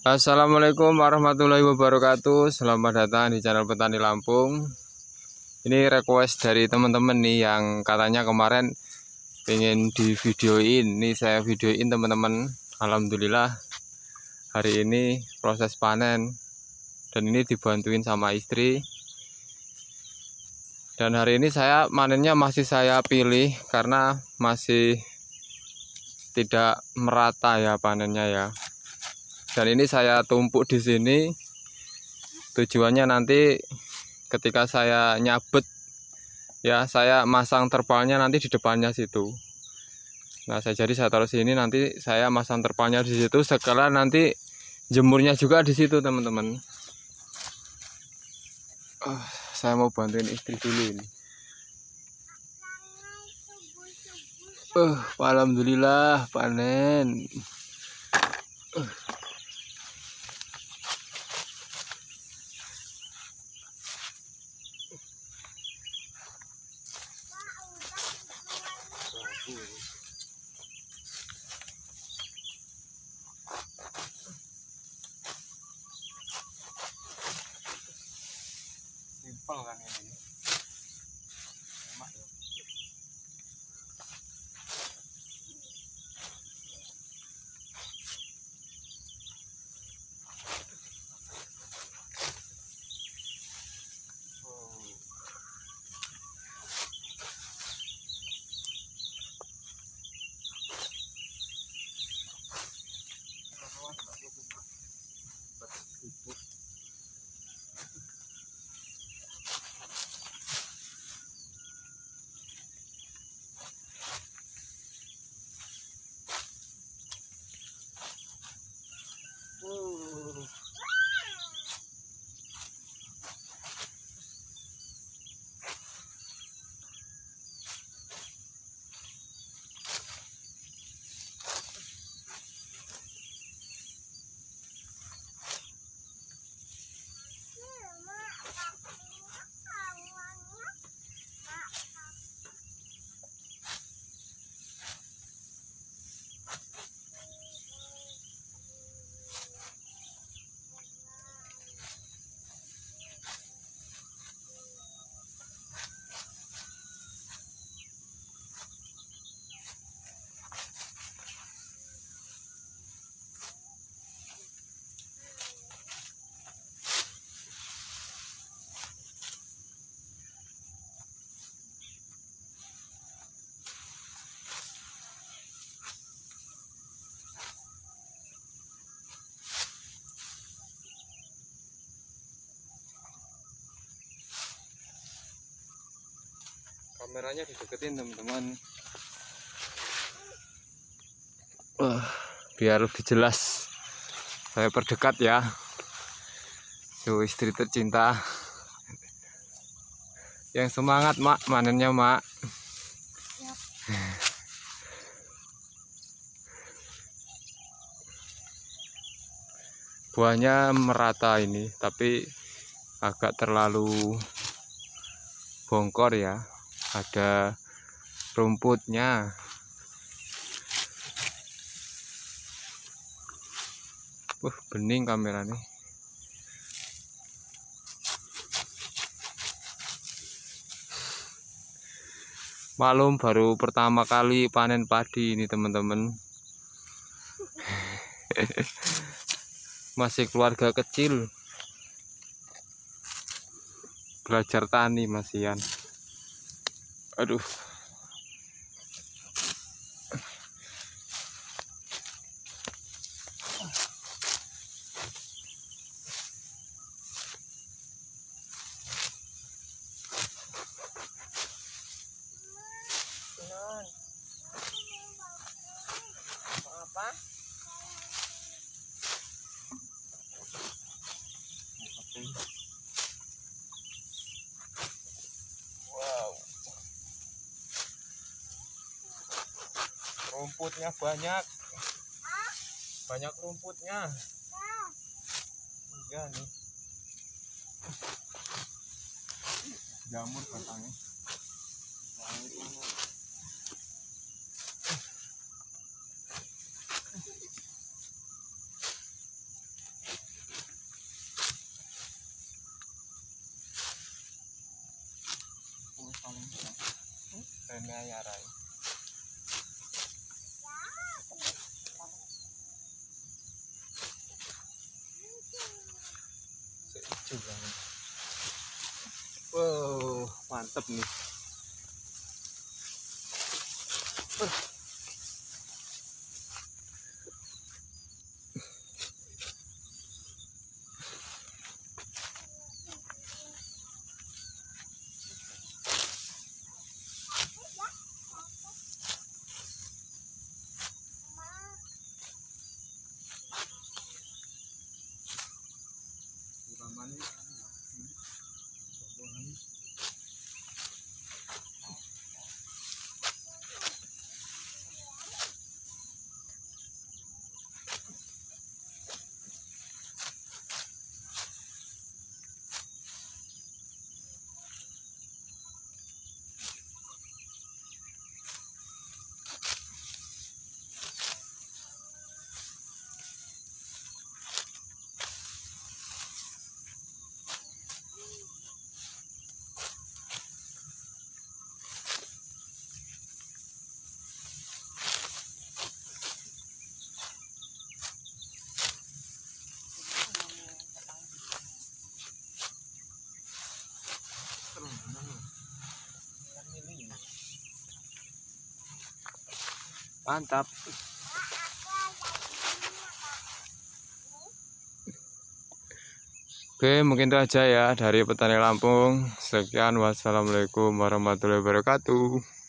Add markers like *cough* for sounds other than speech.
Assalamualaikum warahmatullahi wabarakatuh. Selamat datang di channel Petani Lampung. Ini request dari teman-teman nih yang katanya kemarin pengen di videoin Ini saya videoin teman-teman. Alhamdulillah hari ini proses panen. Dan ini dibantuin sama istri. Dan hari ini saya manennya masih saya pilih Karena masih tidak merata ya panennya ya dan ini saya tumpuk di sini. Tujuannya nanti ketika saya nyabet ya saya masang terpalnya nanti di depannya situ. Nah saya jadi saya taruh sini nanti saya masang terpalnya di situ. Sekalian nanti jemurnya juga di situ teman-teman. Uh, saya mau bantuin istri dulu ini. Uh, alhamdulillah panen uh. Simpel kan ini emak ya kameranya dideketin teman-teman. Uh, biar lebih jelas. Saya perdekat ya. Yo istri tercinta. Yang semangat mak. Manennya mak. Buahnya merata ini tapi agak terlalu bongkor ya ada rumputnya Wah, bening kamera nih. Malum baru pertama kali panen padi ini teman-teman. *laughs* Masih keluarga kecil. Belajar tani masihan aduh rumputnya banyak. Banyak rumputnya. Iya nih. Jamur batangnya. Terima kasih. Banget. Wow mantep nih mantap. Oke mungkin itu aja ya dari petani Lampung. Sekian wassalamualaikum warahmatullahi wabarakatuh